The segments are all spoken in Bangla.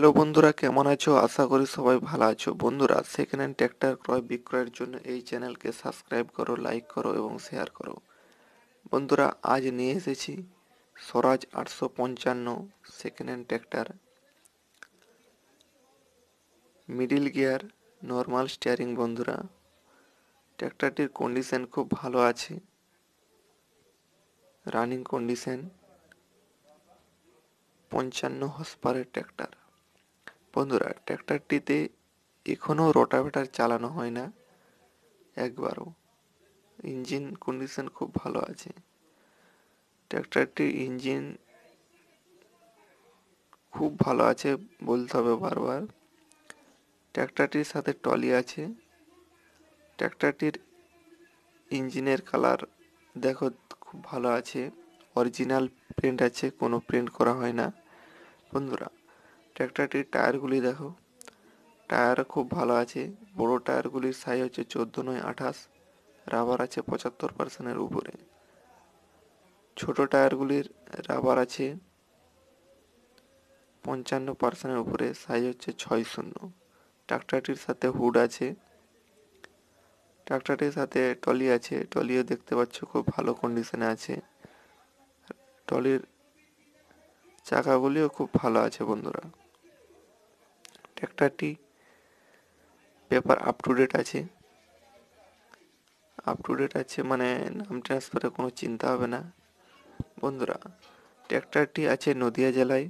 হ্যালো বন্ধুরা, কেমন আছো? আশা করি সবাই ভালো আছো। বন্ধুরা সেকেন্ড হ্যান্ড ট্র্যাক্টর ক্রয় বিক্রয়ের জন্য এই চ্যানেলকে সাবস্ক্রাইব করো, লাইক করো এবং শেয়ার করো। বন্ধুরা, আজ নিয়ে এসেছি স্বরাজ আটশো পঞ্চান্ন second hand tractor middle gear, normal steering বন্ধুরা। ট্র্যাক্টরটির কন্ডিশন খুব ভালো আছে। রানিং কন্ডিশন পঞ্চান্ন হর্স পাওয়ারের ট্র্যাক্টর বন্ধুরা, ট্র্যাক্টরটিতে এখনও রোটাভেটার চালানো হয় না। একবারও। ইঞ্জিন কন্ডিশন খুব ভালো আছে। ট্র্যাক্টরটির ইঞ্জিন খুব ভালো আছে বলতে হবে বারবার। ট্র্যাক্টরটির সাথে টলি আছে। ট্র্যাক্টরটির ইঞ্জিনের কালার দেখো, খুব ভালো আছে। অরিজিনাল প্রিন্ট আছে, কোনো প্রিন্ট করা হয় না। বন্ধুরা ট্র্যাক্টরটির টায়ারগুলি দেখো। টায়ার খুব ভালো আছে। বড় টায়ারগুলির সাইজ হচ্ছে চোদ্দ নয় আঠাশ। রাবার আছে পঁচাত্তর পার্সেন্টের উপরে। ছোট টায়ারগুলির রাবার আছে পঞ্চান্ন পার্সেন্টের উপরে। সাইজ হচ্ছে ছয় শূন্য। ট্রাক্টরটির সাথে হুড আছে। ট্রাক্টরটির সাথে টলি আছে। টলিও দেখতে পাচ্ছ খুব ভালো কন্ডিশনে আছে। টলির চাকাগুলিও খুব ভালো আছে বন্ধুরা। ট্র্যাক্টরটি পেপার আপ টু ডেট আছে। আপ টু ডেট আছে মানে নাম ট্রান্সফারে কোনো চিন্তা হবে না। বন্ধুরা ট্র্যাক্টরটি আছে নদিয়া জেলায়।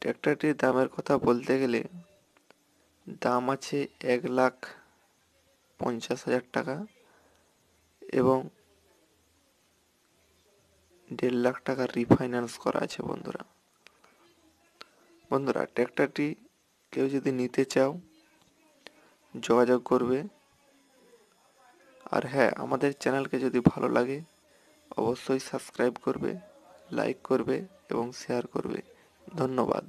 ট্র্যাক্টরটির দামের কথা বলতে গেলে দাম আছে এক লাখ পঞ্চাশ হাজার টাকা এবং দেড় লাখ টাকা রিফাইন্যান্স করা আছে বন্ধুরা। বন্ধুরা, ট্র্যাক্টরটি কেউ যদি নিতে চাও, যোগাযোগ করবে। আর হ্যাঁ আমাদের চ্যানেলকে যদি ভালো লাগে, অবশ্যই সাবস্ক্রাইব করবে, লাইক করবে এবং শেয়ার করবে। ধন্যবাদ।